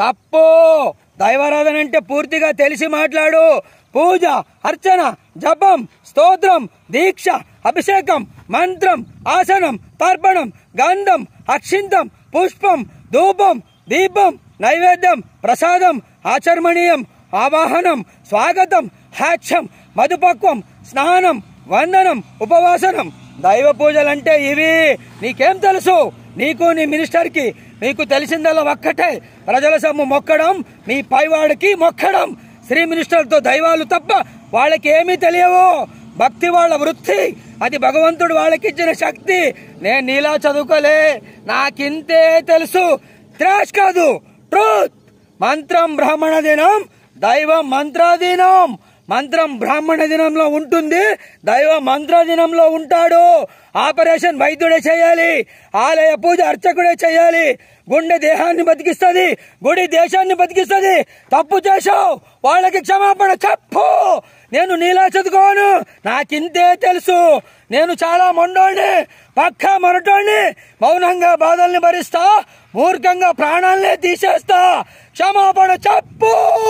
తప్పు! దైవారాధన అంటే పూర్తిగా తెలిసి మాట్లాడు. పూజ అర్చన జపం స్తోత్రం దీక్ష అభిషేకం మంత్రం ఆసనం తర్పణం గంధం అక్షింతం పుష్పం ధూపం దీపం నైవేద్యం ప్రసాదం ఆచర్మణీయం ఆవాహనం స్వాగతం హాక్ష్యం మధుపక్వం స్నానం వందనం ఉపవాసనం. దైవ పూజలంటే ఇవి. నీకేం తెలుసు? నీకు నీ మినిస్టర్కి మీకు తెలిసిందల్లా ఒక్కటే. ప్రజల సొమ్ము మొక్కడం నీ పైవాడికి మొక్కడం. శ్రీ మినిస్టర్తో దైవాలు తప్ప వాళ్ళకి ఏమీ తెలియవు. భక్తి వాళ్ళ వృత్తి. అది భగవంతుడు వాళ్ళకి ఇచ్చిన శక్తి. నేను నీలా చదువుకోలే. నాకింతే తెలుసు. త్రాష్ కాదు. ట్రూత్. మంత్రం బ్రాహ్మణ దినం దైవం మంత్రాధీనం. మంత్రం బ్రాహ్మణ దినంలో ఉంటుంది. దైవ మంత్ర దినంలో ఉంటాడు. ఆపరేషన్ వైద్యుడే చేయాలి. ఆలయ పూజ అర్చకుడే చేయాలి. గుండె దేహాన్ని బతికిస్తుంది. గుడి దేశాన్ని బతికిస్తుంది. తప్పు చేశావు. వాళ్ళకి క్షమాపణ చెప్పు. నేను నీలా చదువుకోను. నాకింతే తెలుసు. నేను చాలా మొండోడిని పక్కా మొరటోడిని మౌనంగా బాధల్ని భరిస్తా. మూర్ఖంగా ప్రాణాలనే తీసేస్తా. క్షమాపణ చెప్పు.